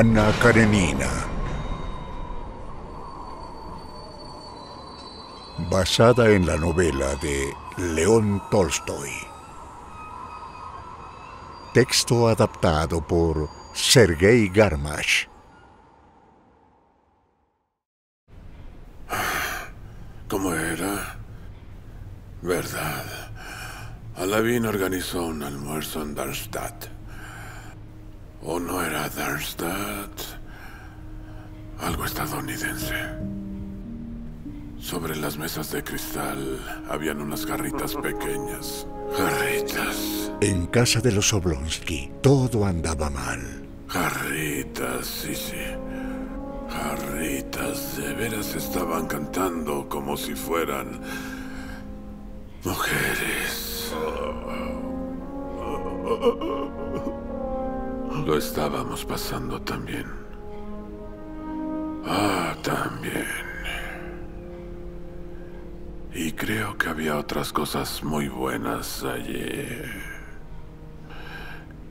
Anna Karenina. Basada en la novela de León Tolstoy. Texto adaptado por Sergei Garmash. ¿Cómo era? Verdad. Alavin organizó un almuerzo en Darmstadt. ¿O no era Darmstadt? Algo estadounidense. Sobre las mesas de cristal habían unas jarritas pequeñas. Jarritas. En casa de los Oblonsky todo andaba mal. Jarritas, sí, sí. Jarritas de veras estaban cantando como si fueran mujeres. Lo estábamos pasando también. Ah, también. Y creo que había otras cosas muy buenas allí.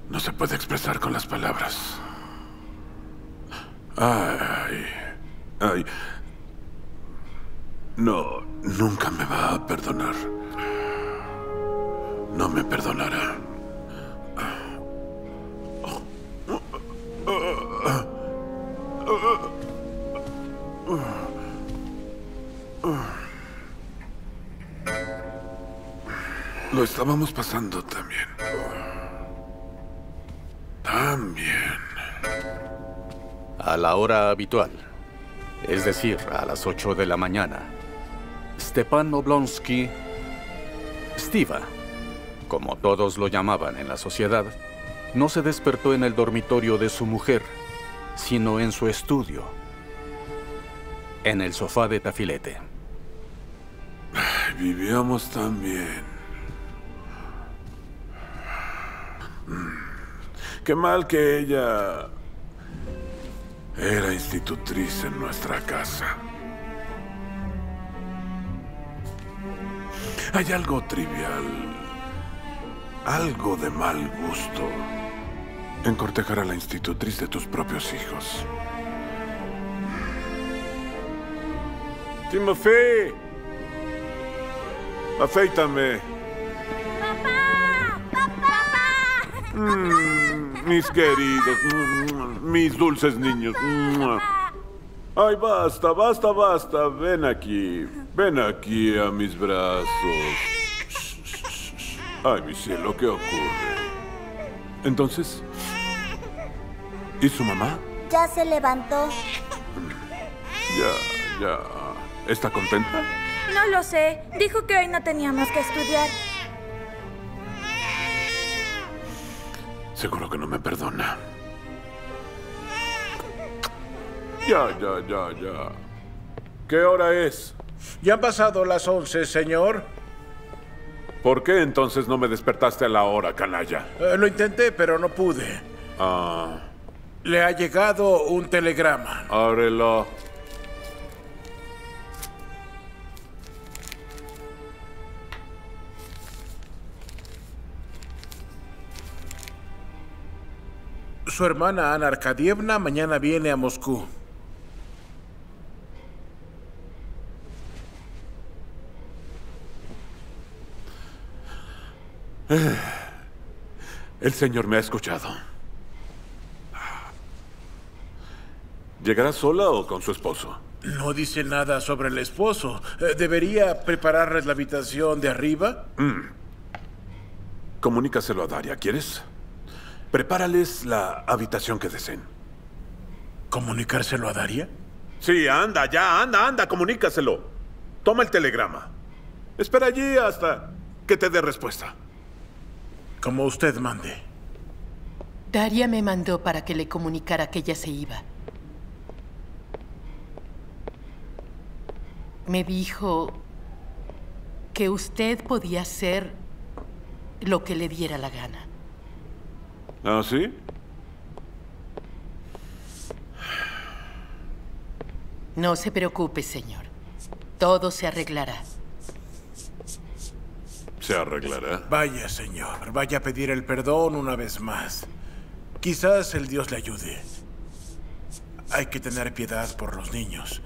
No se puede expresar con las palabras. Ay, ay. No, nunca me va a perdonar. No me perdonará. Estábamos pasando también. También. A la hora habitual, es decir, a las 8 de la mañana, Stepan Oblonsky, Stiva, como todos lo llamaban en la sociedad, no se despertó en el dormitorio de su mujer, sino en su estudio, en el sofá de tafilete. Vivíamos tan bien. Qué mal que ella era institutriz en nuestra casa. Hay algo trivial, algo de mal gusto en cortejar a la institutriz de tus propios hijos. Timofey, afeítame. Mm, mis queridos, mm, mis dulces niños. Mm. Ay, basta, basta, basta. Ven aquí. Ven aquí a mis brazos. Ay, mi cielo, ¿qué ocurre? Entonces, ¿y su mamá? Ya se levantó. Ya, ya. ¿Está contenta? No lo sé. Dijo que hoy no teníamos que estudiar. Seguro que no me perdona. Ya, ya, ya, ya. ¿Qué hora es? Ya han pasado las once, señor. ¿Por qué entonces no me despertaste a la hora, canalla? Eh, lo intenté, pero no pude. Ah, Le ha llegado un telegrama. ábrelo. Su hermana Ana Arkadievna mañana viene a Moscú. El señor me ha escuchado. ¿Llegará sola o con su esposo? No dice nada sobre el esposo. Eh, ¿Debería prepararles la habitación de arriba? Comunícaselo a Daria, ¿quieres? Prepárales la habitación que deseen. ¿Comunicárselo a Daria? Sí, anda, ya, anda, anda, comunícaselo. Toma el telegrama. Espera allí hasta que te dé respuesta. Como usted mande. Daria me mandó para que le comunicara que ella se iba. Me dijo que usted podía hacer lo que le diera la gana. ¿Ah, sí? No se preocupe, señor. Todo se arreglará. ¿Se arreglará? Vaya, señor. Vaya a pedir el perdón una vez más. Quizás el Dios le ayude. Hay que tener piedad por los niños.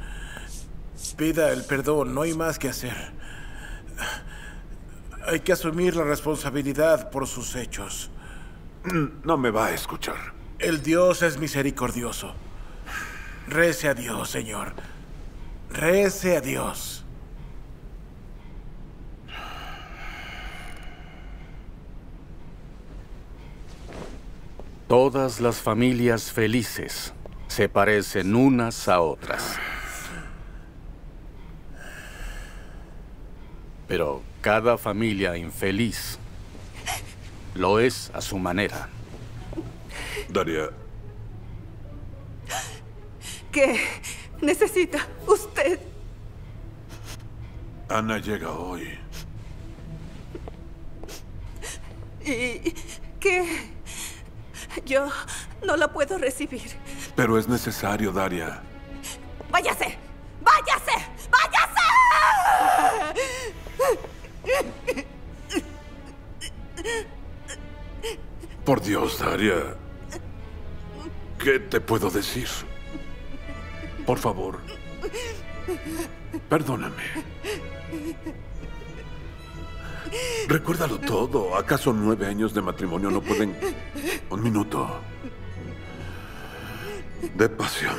Pida el perdón, no hay más que hacer. Hay que asumir la responsabilidad por sus hechos. No me va a escuchar. El Dios es misericordioso. Rece a Dios, Señor. Rece a Dios. Todas las familias felices se parecen unas a otras. Pero cada familia infeliz lo es a su manera. Daria, ¿Qué necesita usted? Ana llega hoy. ¿Y qué? Yo no la puedo recibir. Pero es necesario, Daria. ¡Váyase! ¡Váyase! ¡Váyase! Por Dios, Daria. ¿Qué te puedo decir? Por favor. Perdóname. Recuérdalo todo. ¿Acaso nueve años de matrimonio no pueden... Un minuto. De pasión.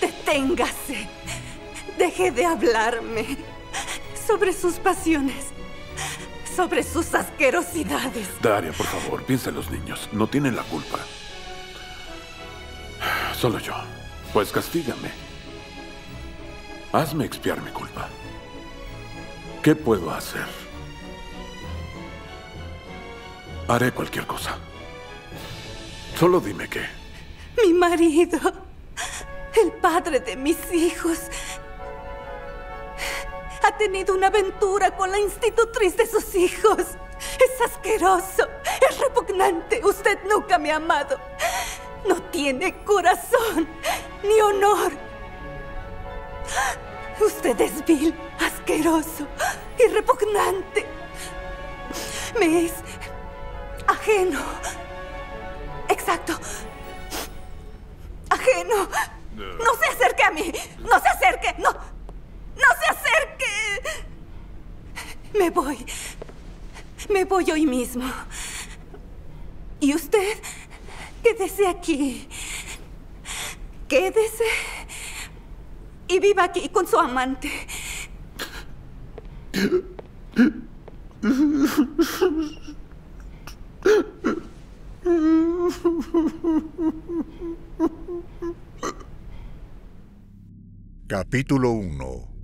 Deténgase. Deje de hablarme sobre sus pasiones, sobre sus asquerosidades. Daria, por favor, piensa en los niños. No tienen la culpa. Solo yo. Pues castígame. Hazme expiar mi culpa. ¿Qué puedo hacer? Haré cualquier cosa. Solo dime qué. Mi marido, el padre de mis hijos, ha tenido una aventura con la institutriz de sus hijos. Es asqueroso, es repugnante. Usted nunca me ha amado. No tiene corazón ni honor. Usted es vil, asqueroso y repugnante. Me es ajeno. Exacto. Ajeno. No se acerque a mí. No se acerque. No. No se acerque. Me voy. Me voy hoy mismo. ¿Y usted? Quédese aquí. Quédese. Y viva aquí con su amante. Capítulo 1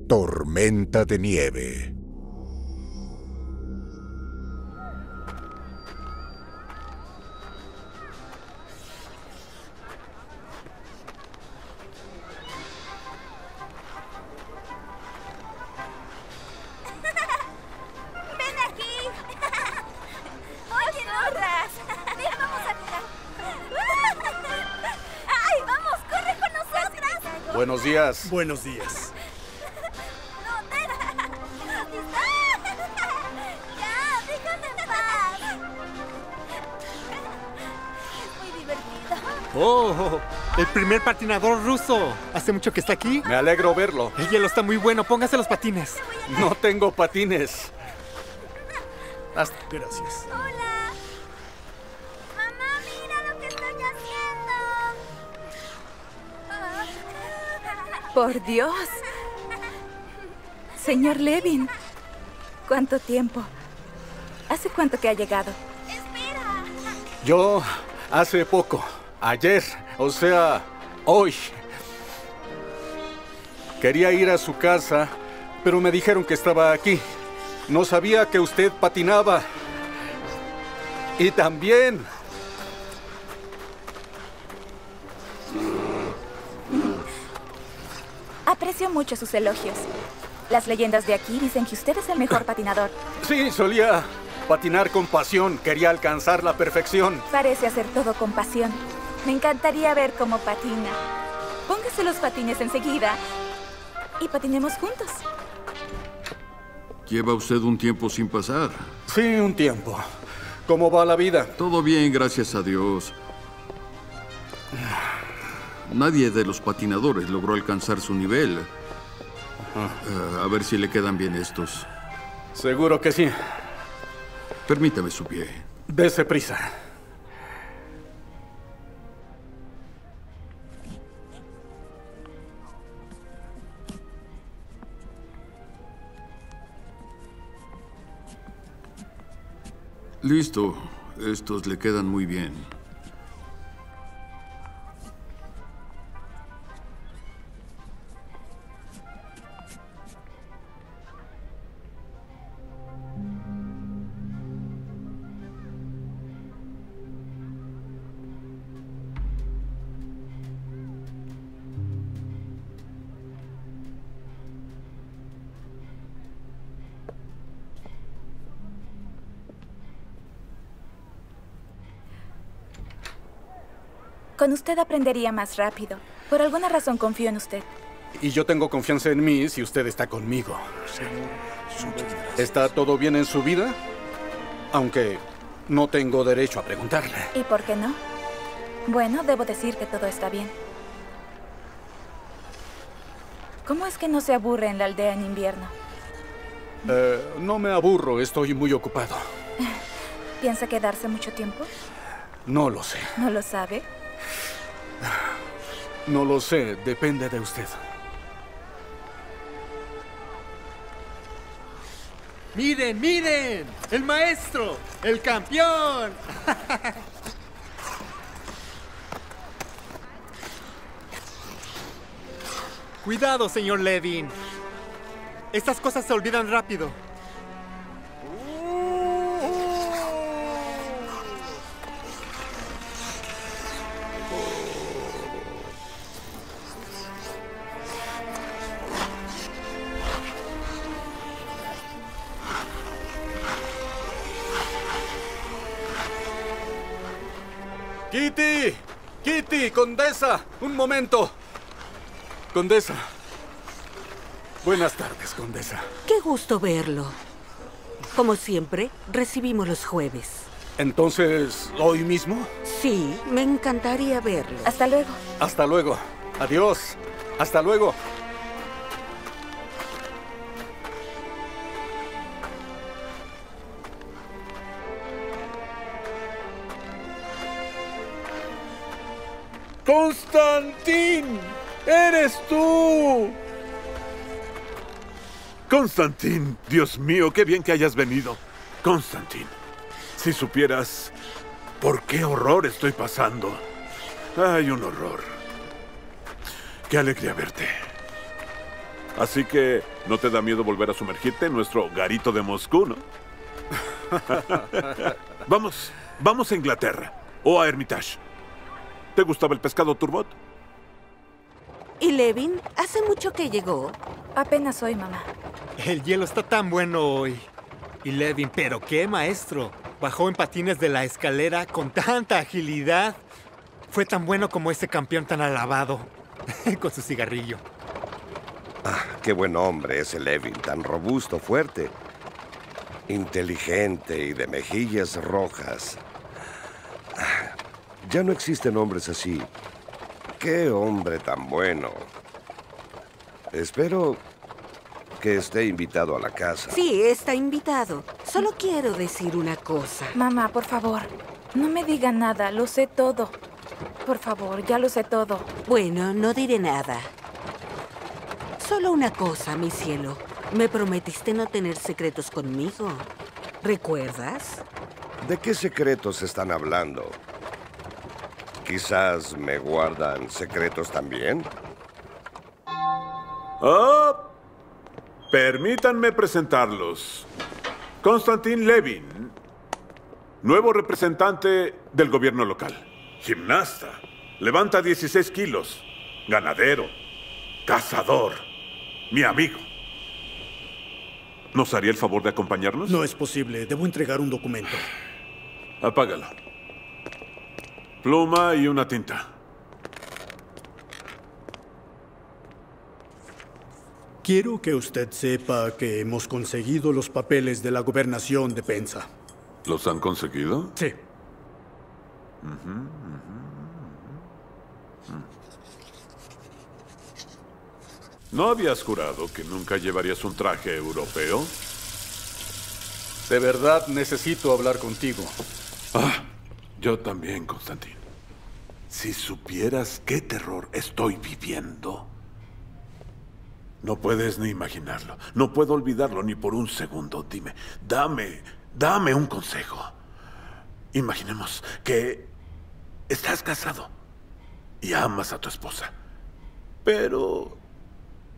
Tormenta de nieve. ¡Ven aquí! ¡Oye, Norras! ¡Ven, vamos a jugar! ¡Ay, vamos! ¡Corre con nosotras! Buenos días. Buenos días. ¡Oh! El primer patinador ruso. ¿Hace mucho que está aquí? Me alegro verlo. El hielo está muy bueno. Póngase los patines. No tengo patines. Hasta- Gracias. ¡Hola! ¡Mamá, mira lo que estoy haciendo! Por Dios. Señor Levin. ¿Cuánto tiempo? ¿Hace cuánto que ha llegado? ¡Espera! Yo hace poco, ayer, o sea, hoy. Quería ir a su casa, pero me dijeron que estaba aquí. No sabía que usted patinaba. Y también Aprecio mucho sus elogios. Las leyendas de aquí dicen que usted es el mejor patinador. Sí, solía patinar con pasión, quería alcanzar la perfección. Parece hacer todo con pasión. Me encantaría ver cómo patina. Póngase los patines enseguida y patinemos juntos. Lleva usted un tiempo sin pasar. Sí, un tiempo. ¿Cómo va la vida? Todo bien, gracias a Dios. Nadie de los patinadores logró alcanzar su nivel. Eh, a ver si le quedan bien estos. Seguro que sí. Permítame su pie. Dese prisa. Listo. Estos le quedan muy bien. Con usted aprendería más rápido. Por alguna razón confío en usted. Y yo tengo confianza en mí si usted está conmigo. ¿Está todo bien en su vida? Aunque no tengo derecho a preguntarle. ¿Y por qué no? Bueno, debo decir que todo está bien. ¿Cómo es que no se aburre en la aldea en invierno? Eh, no me aburro, estoy muy ocupado. ¿Piensa quedarse mucho tiempo? No lo sé. ¿No lo sabe? No lo sé, depende de usted. Miren, miren, el maestro, el campeón. Cuidado, señor Levin. Estas cosas se olvidan rápido. Kitty, Kitty, condesa, un momento. Condesa. Buenas tardes, condesa. Qué gusto verlo. Como siempre, recibimos los jueves. Entonces, ¿hoy mismo? Sí, me encantaría verlo. Hasta luego. Hasta luego. Adiós. Hasta luego. ¡Constantín! ¡Eres tú! Constantín, Dios mío, qué bien que hayas venido. Constantín, si supieras por qué horror estoy pasando. Hay un horror. Qué alegría verte. Así que, ¿no te da miedo volver a sumergirte en nuestro garito de Moscú, no? vamos, vamos a Inglaterra o a Hermitage. ¿Te gustaba el pescado turbot? ¿Y Levin? ¿Hace mucho que llegó? Apenas hoy, mamá. El hielo está tan bueno hoy. Y Levin, pero qué maestro. Bajó en patines de la escalera con tanta agilidad. Fue tan bueno como ese campeón tan alabado. con su cigarrillo. Ah, qué buen hombre ese Levin, tan robusto, fuerte. Inteligente y de mejillas rojas. Ya no existen hombres así. Qué hombre tan bueno. Espero que esté invitado a la casa. Sí, está invitado. Solo quiero decir una cosa. Mamá, por favor, no me diga nada. Lo sé todo. Por favor, ya lo sé todo. Bueno, no diré nada. Solo una cosa, mi cielo. Me prometiste no tener secretos conmigo. ¿Recuerdas? ¿De qué secretos están hablando? Quizás me guardan secretos también. ¡Ah! Permítanme presentarlos. Konstantin Levin, nuevo representante del gobierno local. Gimnasta, levanta 16 kilos, ganadero, cazador, mi amigo. ¿Nos haría el favor de acompañarnos? No es posible, debo entregar un documento. Apágalo. Pluma y una tinta. Quiero que usted sepa que hemos conseguido los papeles de la gobernación de Penza. ¿Los han conseguido? Sí. ¿No habías jurado que nunca llevarías un traje europeo? De verdad necesito hablar contigo. Ah, yo también, Constantín. Si supieras qué terror estoy viviendo. No puedes ni imaginarlo. No puedo olvidarlo ni por un segundo. Dime, dame, dame un consejo. Imaginemos que estás casado y amas a tu esposa. Pero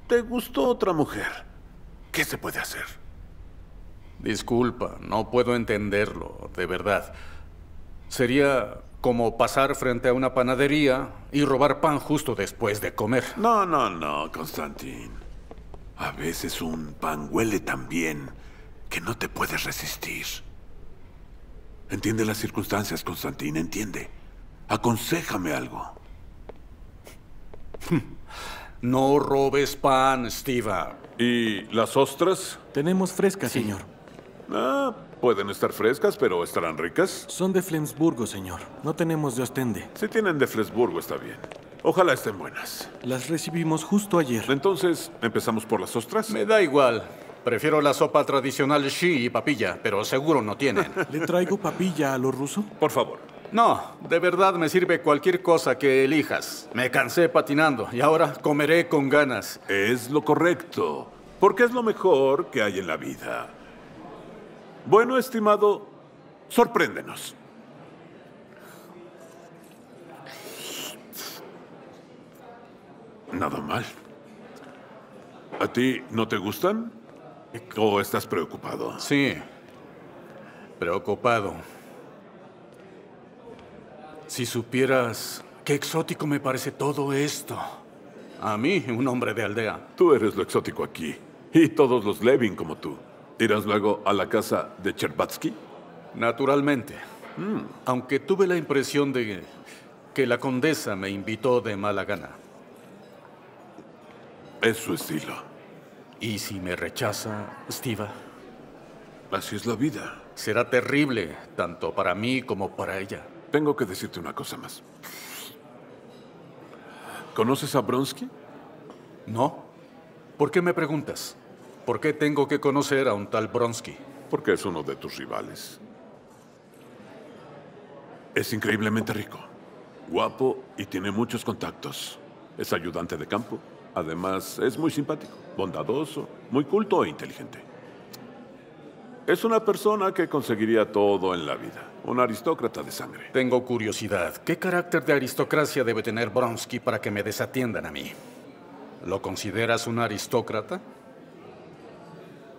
te gustó otra mujer. ¿Qué se puede hacer? Disculpa, no puedo entenderlo, de verdad. Sería como pasar frente a una panadería y robar pan justo después de comer. No, no, no, Constantín. A veces un pan huele tan bien que no te puedes resistir. Entiende las circunstancias, Constantín, entiende. Aconséjame algo. No robes pan, Steva. ¿Y las ostras? Tenemos frescas, señor. Ah, pueden estar frescas, pero estarán ricas. Son de Flensburgo, señor. No tenemos de Ostende. Si tienen de Flesburgo, está bien. Ojalá estén buenas. Las recibimos justo ayer. Entonces, ¿empezamos por las ostras? Me da igual. Prefiero la sopa tradicional shi y papilla, pero seguro no tienen. ¿Le traigo papilla a lo ruso? Por favor. No, de verdad me sirve cualquier cosa que elijas. Me cansé patinando y ahora comeré con ganas. Es lo correcto, porque es lo mejor que hay en la vida. Bueno, estimado, sorpréndenos. Nada mal. ¿A ti no te gustan? ¿O estás preocupado? Sí, preocupado. Si supieras qué exótico me parece todo esto. A mí, un hombre de aldea. Tú eres lo exótico aquí. Y todos los Levin como tú. ¿Irás luego a la casa de Cherbatsky? Naturalmente. Aunque tuve la impresión de que la condesa me invitó de mala gana. Es su estilo. ¿Y si me rechaza, Steva? Así es la vida. Será terrible, tanto para mí como para ella. Tengo que decirte una cosa más. ¿Conoces a Bronsky? No. ¿Por qué me preguntas? ¿Por qué tengo que conocer a un tal Bronsky? Porque es uno de tus rivales. Es increíblemente rico, guapo y tiene muchos contactos. Es ayudante de campo. Además, es muy simpático, bondadoso, muy culto e inteligente. Es una persona que conseguiría todo en la vida. Un aristócrata de sangre. Tengo curiosidad. ¿Qué carácter de aristocracia debe tener Bronsky para que me desatiendan a mí? ¿Lo consideras un aristócrata?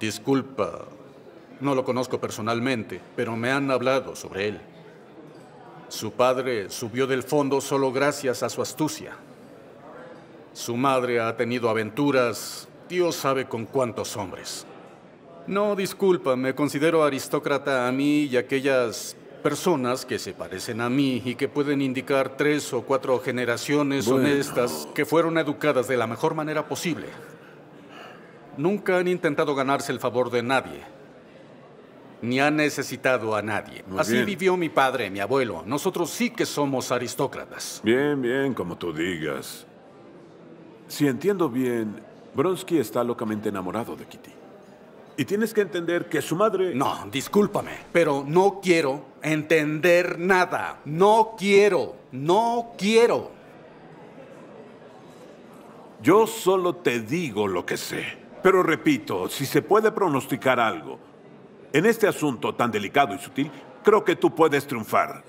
Disculpa, no lo conozco personalmente, pero me han hablado sobre él. Su padre subió del fondo solo gracias a su astucia. Su madre ha tenido aventuras, Dios sabe con cuántos hombres. No, disculpa, me considero aristócrata a mí y a aquellas personas que se parecen a mí y que pueden indicar tres o cuatro generaciones Bueno. honestas que fueron educadas de la mejor manera posible. Nunca han intentado ganarse el favor de nadie, ni han necesitado a nadie. Muy Así bien. vivió mi padre, mi abuelo. Nosotros sí que somos aristócratas. Bien, bien, como tú digas. Si entiendo bien, Bronsky está locamente enamorado de Kitty. Y tienes que entender que su madre... No, discúlpame, pero no quiero entender nada. No quiero, no quiero. Yo solo te digo lo que sé. Pero repito, si se puede pronosticar algo en este asunto tan delicado y sutil, creo que tú puedes triunfar.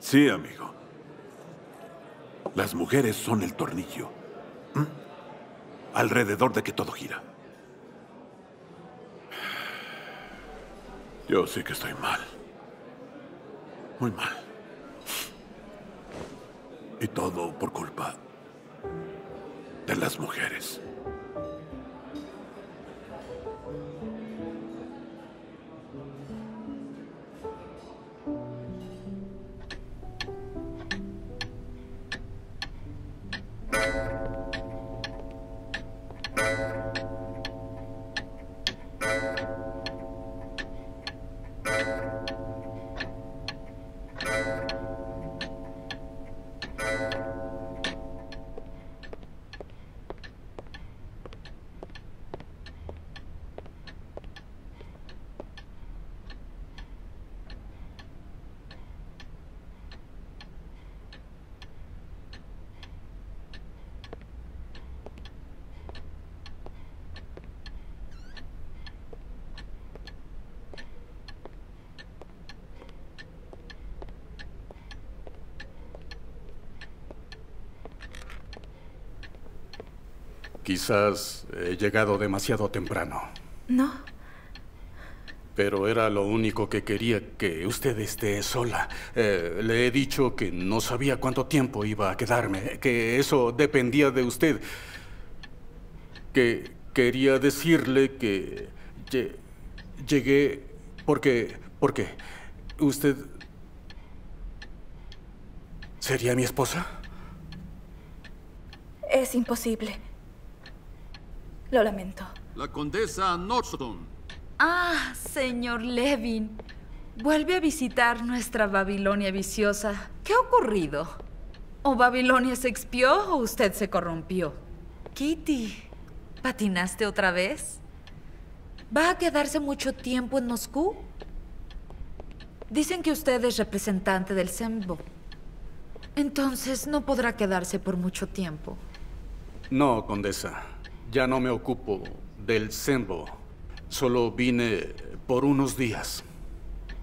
Sí, amigo. Las mujeres son el tornillo. Alrededor de que todo gira. Yo sé que estoy mal. Muy mal. Y todo por culpa de las mujeres. Quizás he llegado demasiado temprano, No. pero era lo único que quería que usted esté sola. Eh, le he dicho que no sabía cuánto tiempo iba a quedarme, que eso dependía de usted. Que quería decirle que lle- llegué porque porque usted sería mi esposa. Es imposible. Lo lamento. La condesa Norton. Ah, señor Levin. Vuelve a visitar nuestra Babilonia viciosa. ¿Qué ha ocurrido? ¿O Babilonia se expió o usted se corrompió? Kitty, ¿patinaste otra vez? ¿Va a quedarse mucho tiempo en Moscú? Dicen que usted es representante del Sembo. Entonces no podrá quedarse por mucho tiempo. No, condesa. Ya no me ocupo del Sembo. Solo vine por unos días.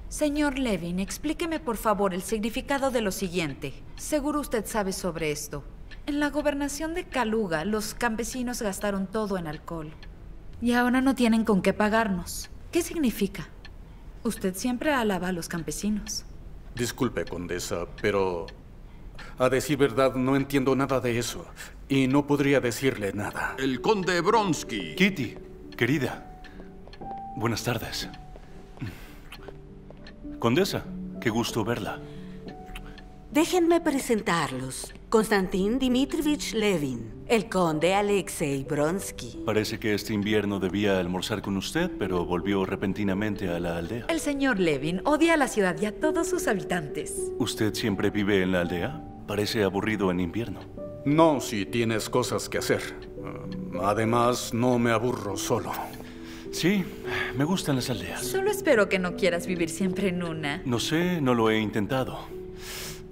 Señor Levin, explíqueme por favor el significado de lo siguiente. Seguro usted sabe sobre esto. En la gobernación de Kaluga, los campesinos gastaron todo en alcohol. Y ahora no tienen con qué pagarnos. ¿Qué significa? Usted siempre alaba a los campesinos. Disculpe, condesa, pero a decir verdad no entiendo nada de eso. Y no podría decirle nada. El conde Bronsky. Kitty, querida. Buenas tardes. Condesa, qué gusto verla. Déjenme presentarlos. Konstantin Dmitrievich Levin, el conde Alexei Bronsky. Parece que este invierno debía almorzar con usted, pero volvió repentinamente a la aldea. El señor Levin odia a la ciudad y a todos sus habitantes. ¿Usted siempre vive en la aldea? Parece aburrido en invierno. No, si tienes cosas que hacer. Um, Además, no me aburro solo. Sí, me gustan las aldeas. Solo espero que no quieras vivir siempre en una. No sé, no lo he intentado.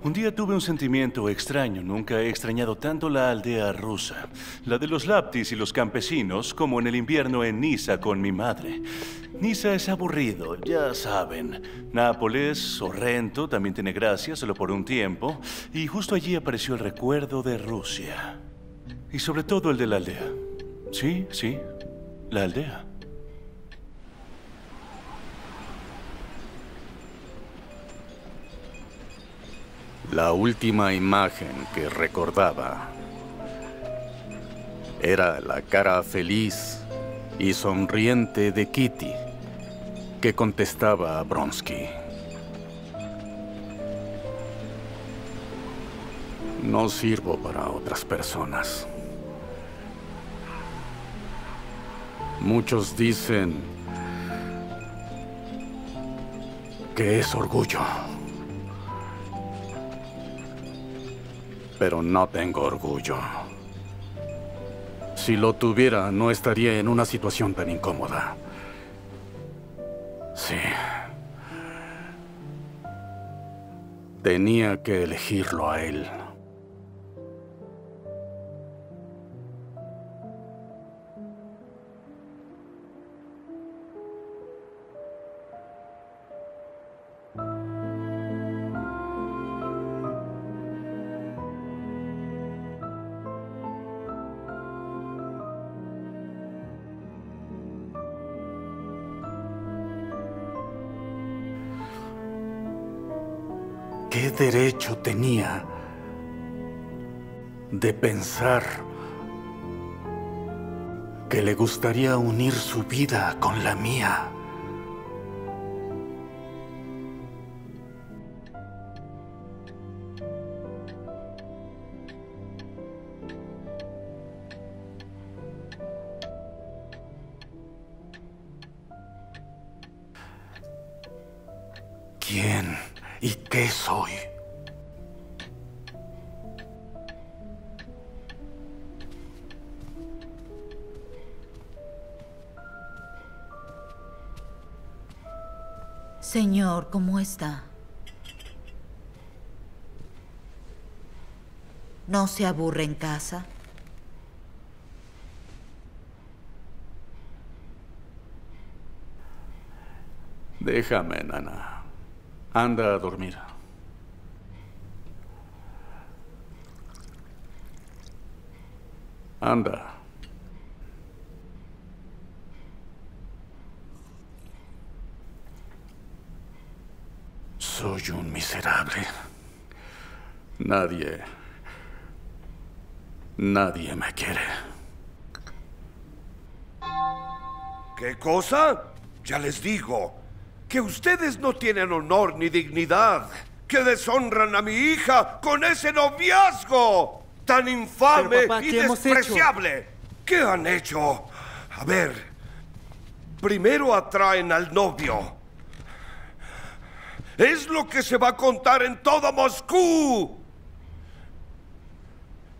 Un día tuve un sentimiento extraño. Nunca he extrañado tanto la aldea rusa, la de los laptis y los campesinos, como en el invierno en Niza con mi madre. Niza es aburrido, ya saben. Nápoles, Sorrento, también tiene gracia, solo por un tiempo. Y justo allí apareció el recuerdo de Rusia. Y sobre todo el de la aldea. Sí, sí, la aldea. La última imagen que recordaba era la cara feliz y sonriente de Kitty, que contestaba a Bronsky. No sirvo para otras personas. Muchos dicen que es orgullo. Pero no tengo orgullo. Si lo tuviera, no estaría en una situación tan incómoda. Sí. Tenía que elegirlo a él. Derecho tenía de pensar que le gustaría unir su vida con la mía? Soy? Señor, ¿cómo está? ¿No se aburre en casa? Déjame, nana. Anda a dormir. Anda. Soy un miserable. Nadie... Nadie me quiere. ¿Qué cosa? Ya les digo, que ustedes no tienen honor ni dignidad, que deshonran a mi hija con ese noviazgo tan infame papá, y despreciable. ¿Qué han hecho? A ver, primero atraen al novio. Es lo que se va a contar en todo Moscú.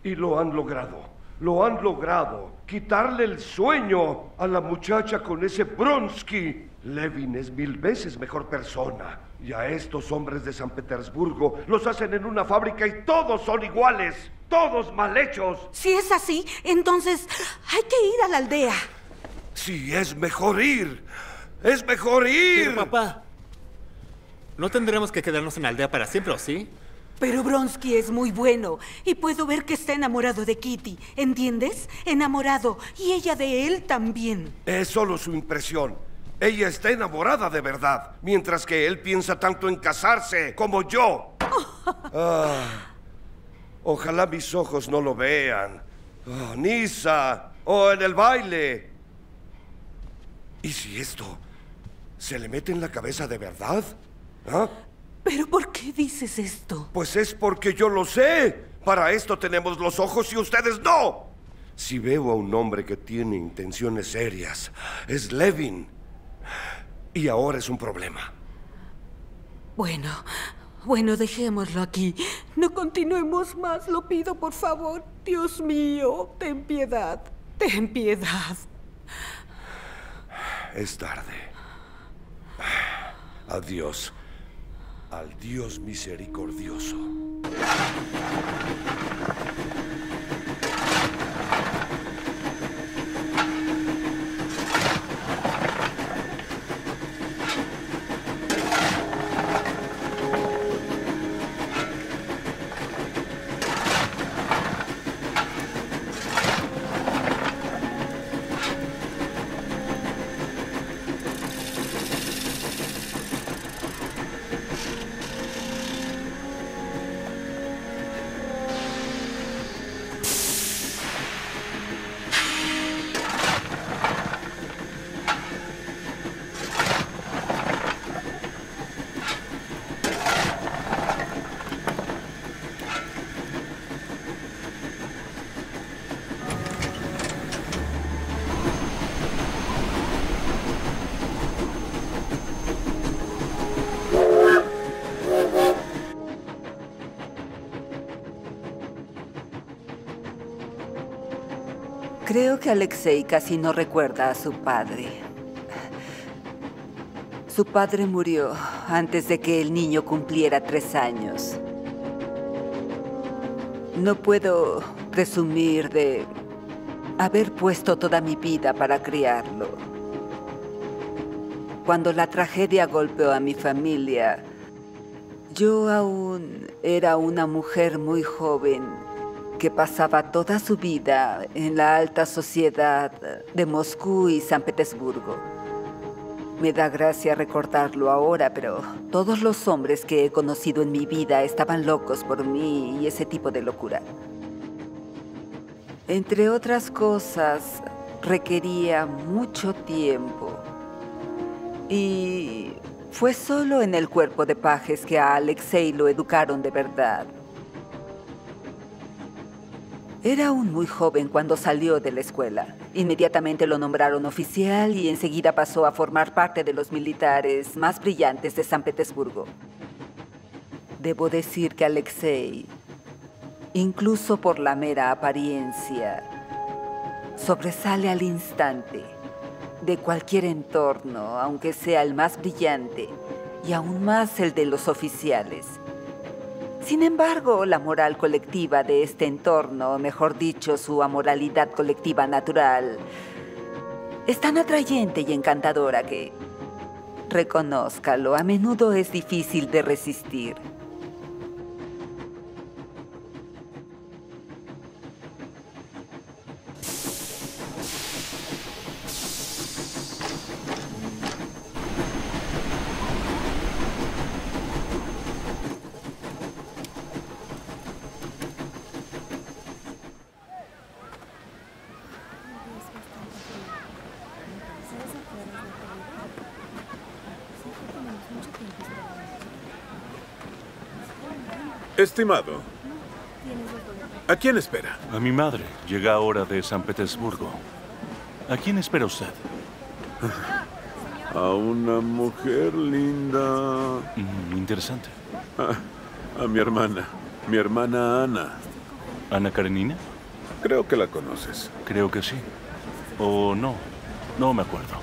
Y lo han logrado. Lo han logrado. Quitarle el sueño a la muchacha con ese Bronsky. Levin es mil veces mejor persona. Y a estos hombres de San Petersburgo los hacen en una fábrica y todos son iguales. Todos mal hechos. Si es así, entonces hay que ir a la aldea. Sí, es mejor ir. Es mejor ir. Pero, papá, no tendremos que quedarnos en la aldea para siempre, ¿o sí? Pero Bronsky es muy bueno y puedo ver que está enamorado de Kitty, ¿entiendes? Enamorado y ella de él también. Es solo su impresión. Ella está enamorada de verdad, mientras que él piensa tanto en casarse como yo. Ah, ojalá mis ojos no lo vean. Oh, Nisa, o en el baile. ¿Y si esto se le mete en la cabeza de verdad? ¿Ah? ¿Pero por qué dices esto? Pues es porque yo lo sé. Para esto tenemos los ojos y ustedes no. Si veo a un hombre que tiene intenciones serias, es Levin. Y ahora es un problema. Bueno, bueno, dejémoslo aquí. No continuemos más, lo pido por favor. Dios mío, ten piedad, ten piedad. Es tarde. Adiós al Dios misericordioso. Creo que Alexei casi no recuerda a su padre. Su padre murió antes de que el niño cumpliera tres años. No puedo presumir de haber puesto toda mi vida para criarlo. Cuando la tragedia golpeó a mi familia, yo aún era una mujer muy joven que pasaba toda su vida en la alta sociedad de Moscú y San Petersburgo. Me da gracia recordarlo ahora, pero todos los hombres que he conocido en mi vida estaban locos por mí y ese tipo de locura. Entre otras cosas, requería mucho tiempo. Y fue solo en el cuerpo de pajes que a Alexei lo educaron de verdad. Era aún muy joven cuando salió de la escuela. Inmediatamente lo nombraron oficial y enseguida pasó a formar parte de los militares más brillantes de San Petersburgo. Debo decir que Alexei, incluso por la mera apariencia, sobresale al instante de cualquier entorno, aunque sea el más brillante, y aún más el de los oficiales. Sin embargo, la moral colectiva de este entorno, mejor dicho, su amoralidad colectiva natural, es tan atrayente y encantadora que, reconózcalo, a menudo es difícil de resistir. Estimado, ¿a quién espera? A mi madre. Llega ahora de San Petersburgo. ¿A quién espera usted? A una mujer linda. Mm, interesante. A, a mi hermana. Mi hermana Ana. ¿Ana Karenina? Creo que la conoces. Creo que sí. O no. No me acuerdo.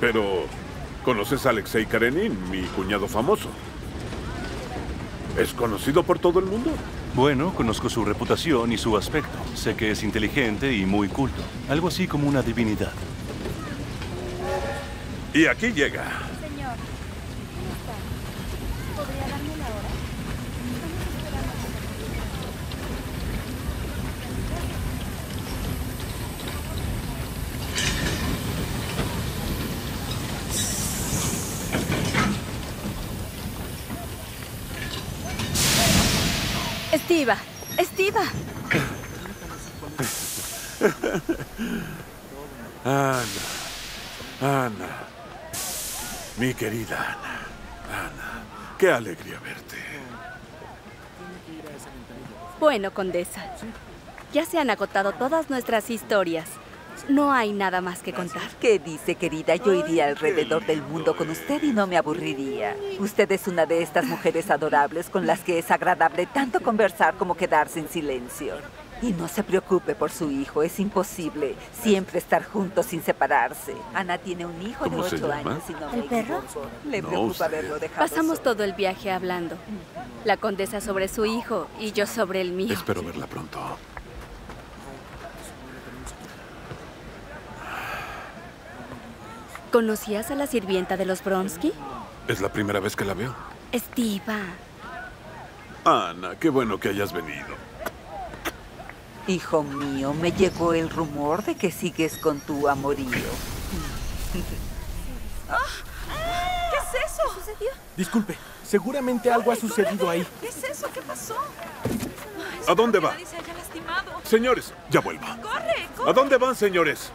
Pero, ¿conoces a Alexei Karenin, mi cuñado famoso? ¿Es conocido por todo el mundo? Bueno, conozco su reputación y su aspecto. Sé que es inteligente y muy culto. Algo así como una divinidad. Y aquí llega. Señor, ¿cómo está? ¿Podría darme la hora? Estiva, Estiva. Ana, Ana, mi querida Ana, Ana, qué alegría verte. Bueno, condesa. Ya se han agotado todas nuestras historias. No hay nada más que contar. ¿Qué dice, querida? Yo iría alrededor del mundo con usted y no me aburriría. Usted es una de estas mujeres adorables con las que es agradable tanto conversar como quedarse en silencio. Y no se preocupe por su hijo, es imposible siempre estar juntos sin separarse. Ana tiene un hijo de ¿Cómo se ocho llama? años y no ¿El me perro? Le No, preocupa usted. haberlo dejado Pasamos solo. todo el viaje hablando. La condesa sobre su hijo y yo sobre el mío. Espero verla pronto. ¿Conocías a la sirvienta de los Bronsky? Es la primera vez que la veo. Estiva. Ana, qué bueno que hayas venido. Hijo mío, me llegó el rumor de que sigues con tu amorío. ¿Qué es eso? ¿Qué sucedió? Disculpe, seguramente algo ha sucedido ahí. ¿Qué es eso? ¿Qué pasó? ¿A dónde va? Señores, ya vuelvo. ¡Corre! corre! ¿A dónde van, señores?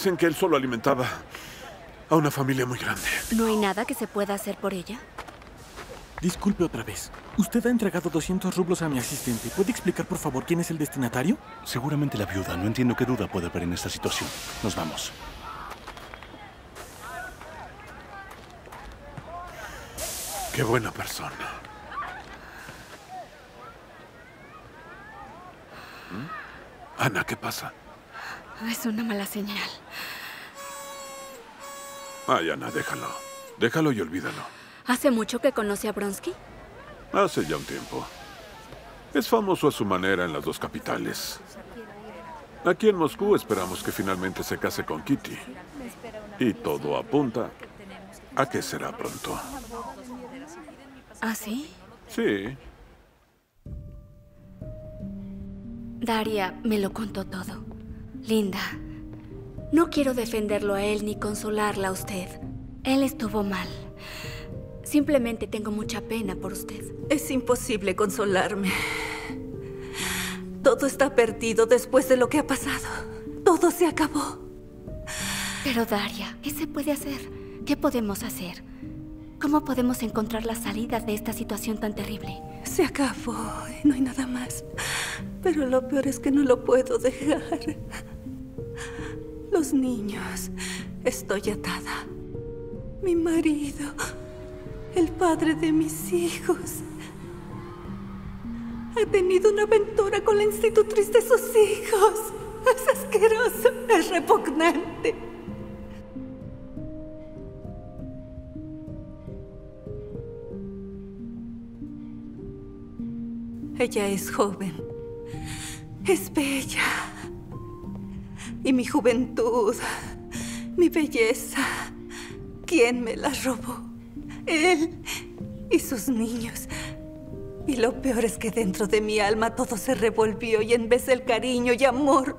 Dicen que él solo alimentaba a una familia muy grande. ¿No hay nada que se pueda hacer por ella? Disculpe otra vez. Usted ha entregado 200 rublos a mi asistente. ¿Puede explicar, por favor, quién es el destinatario? Seguramente la viuda. No entiendo qué duda puede haber en esta situación. Nos vamos. Qué buena persona. ¿Mm? Ana, ¿qué pasa? Es una mala señal. Ay, Ana, déjalo. Déjalo y olvídalo. ¿Hace mucho que conoce a Bronsky? Hace ya un tiempo. Es famoso a su manera en las dos capitales. Aquí en Moscú esperamos que finalmente se case con Kitty. Y todo apunta a que será pronto. ¿Ah, sí? Sí. Daria me lo contó todo. Linda, no quiero defenderlo a él ni consolarla a usted. Él estuvo mal. Simplemente tengo mucha pena por usted. Es imposible consolarme. Todo está perdido después de lo que ha pasado. Todo se acabó. Pero Daria, ¿qué se puede hacer? ¿Qué podemos hacer? ¿Cómo podemos encontrar la salida de esta situación tan terrible? Se acabó. y No hay nada más. Pero lo peor es que no lo puedo dejar. Los niños. Estoy atada. Mi marido. El padre de mis hijos. Ha tenido una aventura con la institutriz de sus hijos. Es asqueroso. Es repugnante. Ella es joven. Es bella. Y mi juventud, mi belleza, ¿quién me la robó? Él y sus niños. Y lo peor es que dentro de mi alma todo se revolvió y en vez del cariño y amor,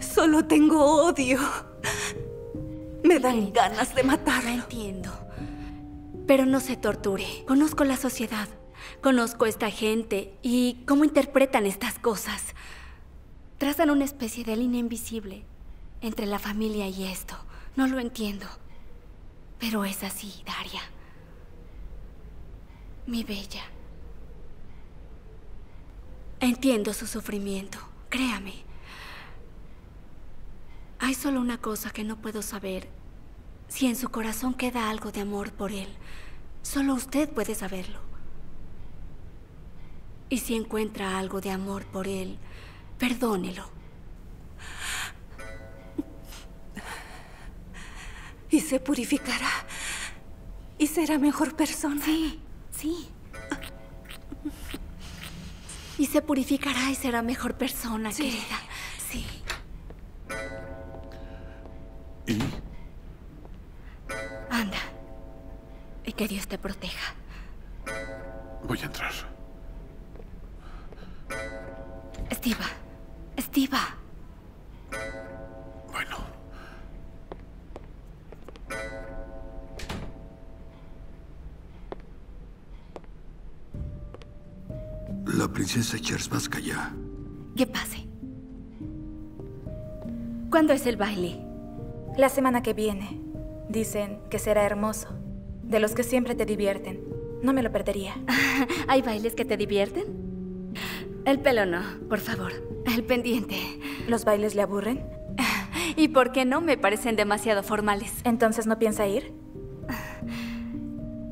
solo tengo odio. Me dan ganas de matarlo. entiendo. Pero no se torture. Conozco la sociedad. Conozco esta gente y cómo interpretan estas cosas. Trazan una especie de línea invisible entre la familia y esto. No lo entiendo. Pero es así, Daria. Mi bella. Entiendo su sufrimiento, créame. Hay solo una cosa que no puedo saber. Si en su corazón queda algo de amor por él, solo usted puede saberlo. Y si encuentra algo de amor por él, perdónelo. Y se purificará. Y será mejor persona. Sí, sí. Y se purificará y será mejor persona, Sí. querida. Sí. ¿Y? Anda. Y que Dios te proteja. Voy a entrar. Estiva. Estiva. Bueno. La princesa Chersbaskaya. Que pase. ¿Cuándo es el baile? La semana que viene. Dicen que será hermoso. De los que siempre te divierten. No me lo perdería. ¿Hay bailes que te divierten? El pelo no, por favor. El pendiente. ¿Los bailes le aburren? ¿Y por qué no? Me parecen demasiado formales. ¿Entonces no piensa ir?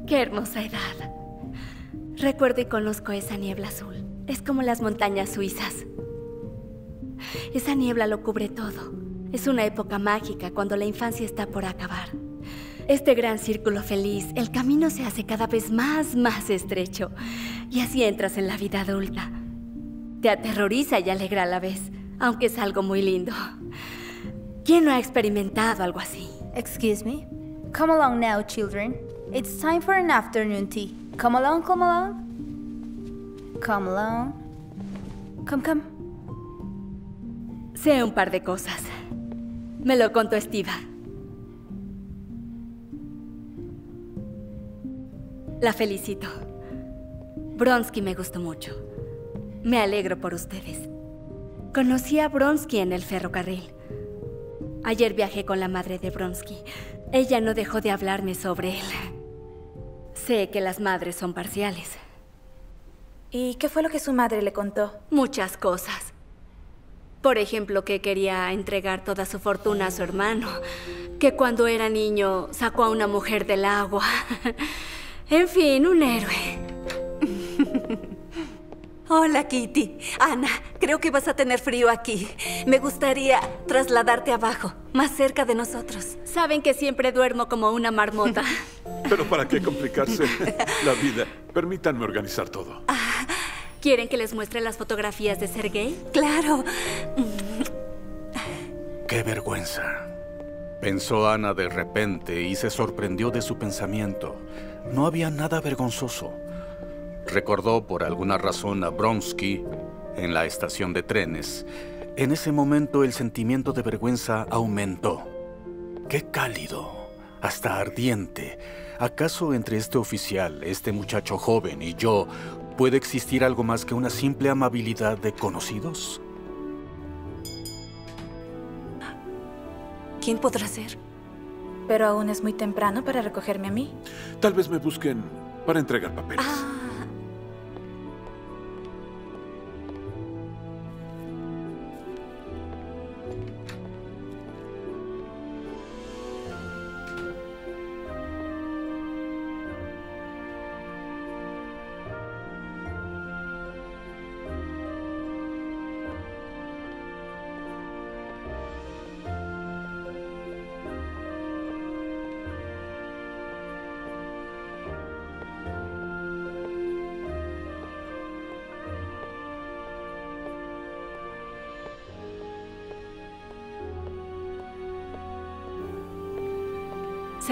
Qué hermosa edad. Recuerdo y conozco esa niebla azul. Es como las montañas suizas. Esa niebla lo cubre todo. Es una época mágica cuando la infancia está por acabar. Este gran círculo feliz, el camino se hace cada vez más, más estrecho. Y así entras en la vida adulta. Te aterroriza y alegra a la vez, aunque es algo muy lindo. ¿Quién no ha experimentado algo así? Excuse me? Come along now, children. It's time for an afternoon tea. Come along, come along. Come along. Come, come. Sé un par de cosas. Me lo contó Estiva. La felicito. Bronsky me gustó mucho. Me alegro por ustedes. Conocí a Bronsky en el ferrocarril. Ayer viajé con la madre de Bronsky. Ella no dejó de hablarme sobre él. Sé que las madres son parciales. ¿Y qué fue lo que su madre le contó? Muchas cosas. Por ejemplo, que quería entregar toda su fortuna a su hermano. Que cuando era niño sacó a una mujer del agua. En fin, un héroe. Hola, Kitty. Ana, creo que vas a tener frío aquí. Me gustaría trasladarte abajo, más cerca de nosotros. Saben que siempre duermo como una marmota. Pero ¿para qué complicarse la vida? Permítanme organizar todo. ¿Quieren que les muestre las fotografías de Sergei? Claro. ¡Qué vergüenza! Pensó Ana de repente y se sorprendió de su pensamiento. No había nada vergonzoso. Recordó por alguna razón a Bronsky en la estación de trenes. En ese momento el sentimiento de vergüenza aumentó. ¡Qué cálido! Hasta ardiente. ¿Acaso entre este oficial, este muchacho joven y yo puede existir algo más que una simple amabilidad de conocidos? ¿Quién podrá ser? Pero aún es muy temprano para recogerme a mí. Tal vez me busquen para entregar papeles.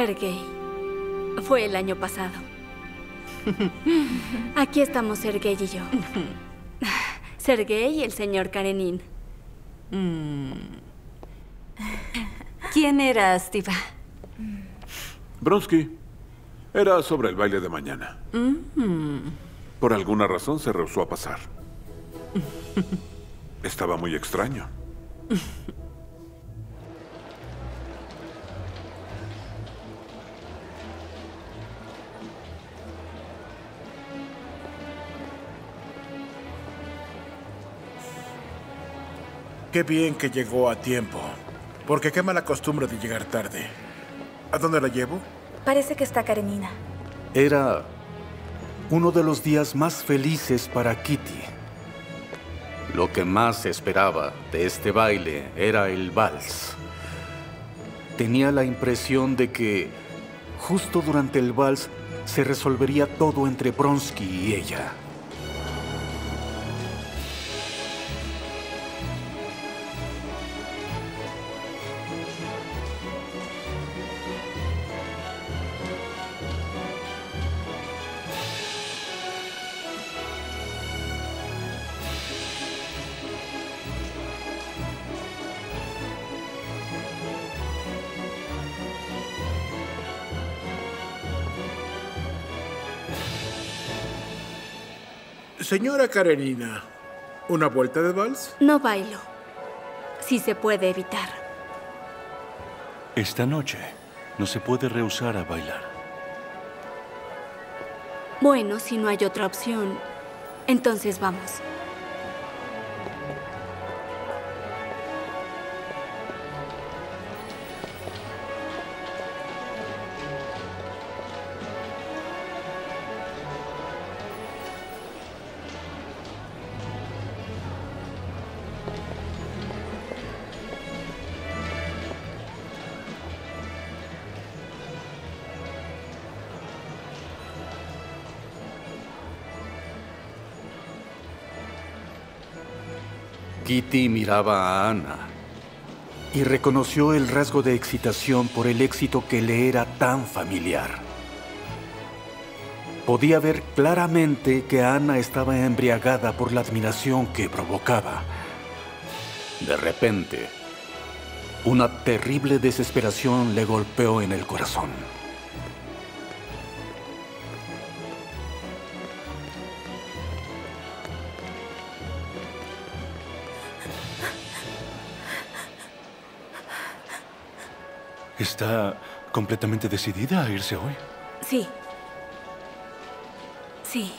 Sergei. Fue el año pasado. Aquí estamos Sergei y yo. Sergei y el señor Karenin. Mm. ¿Quién era Stiva? Bronsky. Era sobre el baile de mañana. Mm. Por alguna razón se rehusó a pasar. Estaba muy extraño. Qué bien que llegó a tiempo. Porque qué mala costumbre de llegar tarde. ¿A dónde la llevo? Parece que está Karenina. Era uno de los días más felices para Kitty. Lo que más esperaba de este baile era el vals. Tenía la impresión de que justo durante el vals se resolvería todo entre Bronsky y ella. Señora Karenina, ¿una vuelta de vals? No bailo. Si se puede evitar. Esta noche no se puede rehusar a bailar. Bueno, si no hay otra opción, entonces vamos. Kitty miraba a Ana y reconoció el rasgo de excitación por el éxito que le era tan familiar. Podía ver claramente que Ana estaba embriagada por la admiración que provocaba. De repente, una terrible desesperación le golpeó en el corazón. ¿Está completamente decidida a irse hoy? Sí. Sí.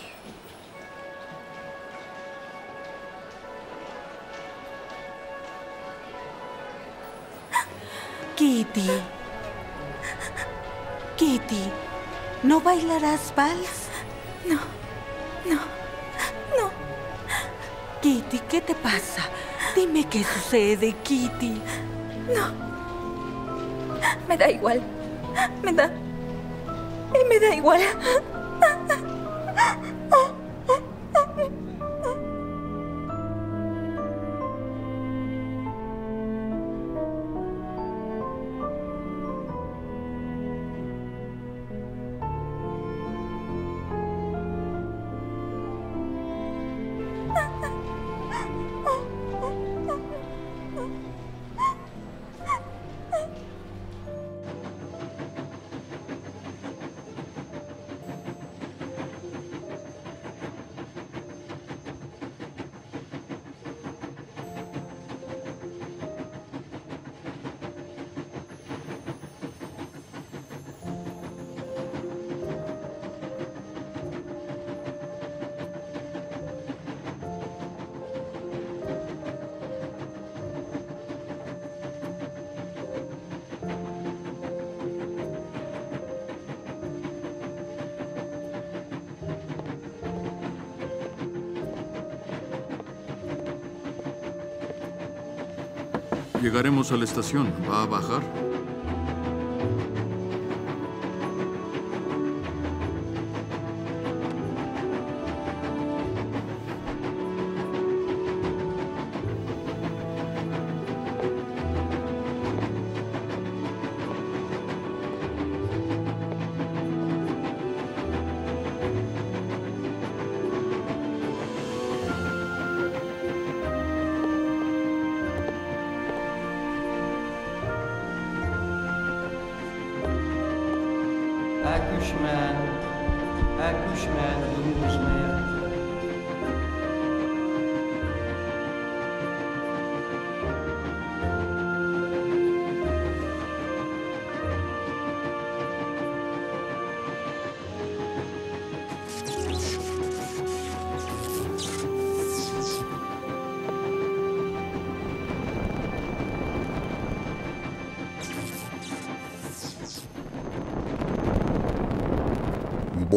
Kitty. Kitty, ¿no bailarás vals? No, no, no. Kitty, ¿qué te pasa? Dime qué sucede, Kitty. No. Me da igual. Me da. Me da igual. Llegaremos a la estación. ¿Va a bajar?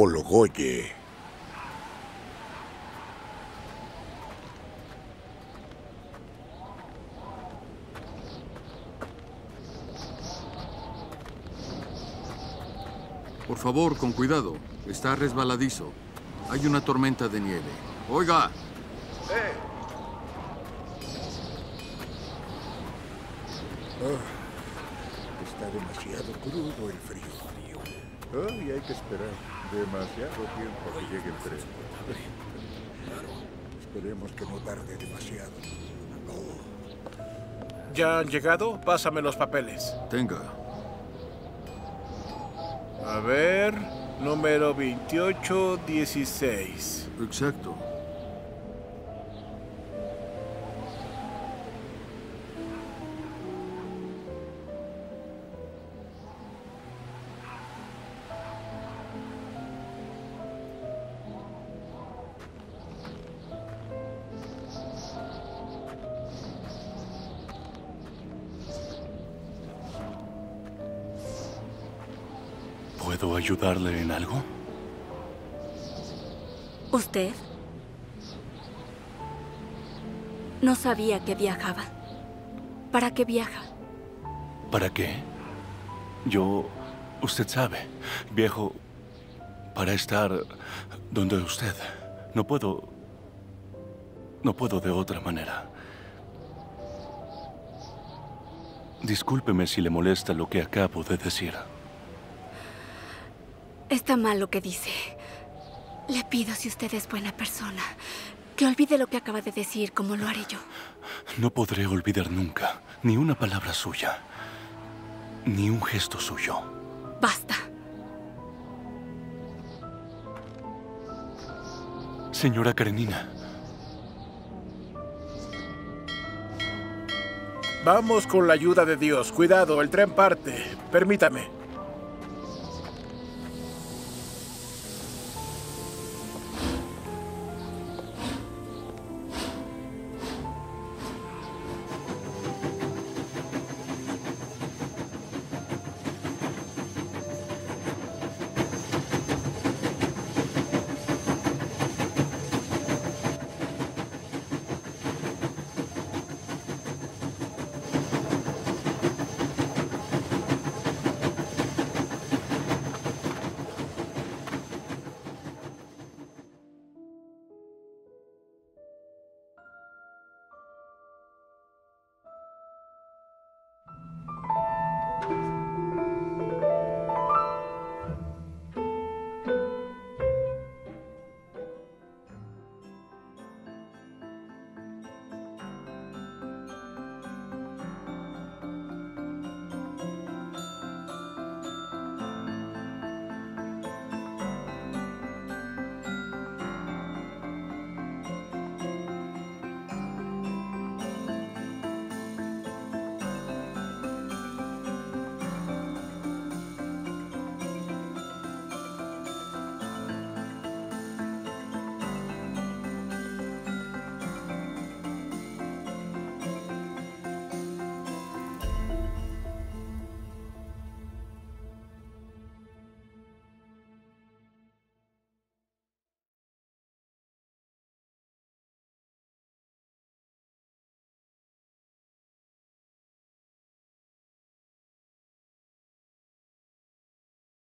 Bologoye. Por favor, con cuidado. Está resbaladizo. Hay una tormenta de nieve. Oiga, Ah, está demasiado crudo el hay que esperar demasiado tiempo a que llegue el tren. Esperemos que no tarde demasiado. ¿Ya han llegado? Pásame los papeles. tenga. A ver, número 2816. Exacto. Ayudarle en algo? ¿Usted? No sabía que viajaba. ¿Para qué viaja? ¿Para qué? Yo, usted sabe, viajo para estar donde usted. No puedo... No puedo de otra manera. Discúlpeme si le molesta lo que acabo de decir. Está mal lo que dice. Le pido, si usted es buena persona, que olvide lo que acaba de decir como lo haré yo. No podré olvidar nunca ni una palabra suya, ni un gesto suyo. Basta. Señora Karenina, Vamos con la ayuda de Dios. Cuidado, el tren parte. Permítame.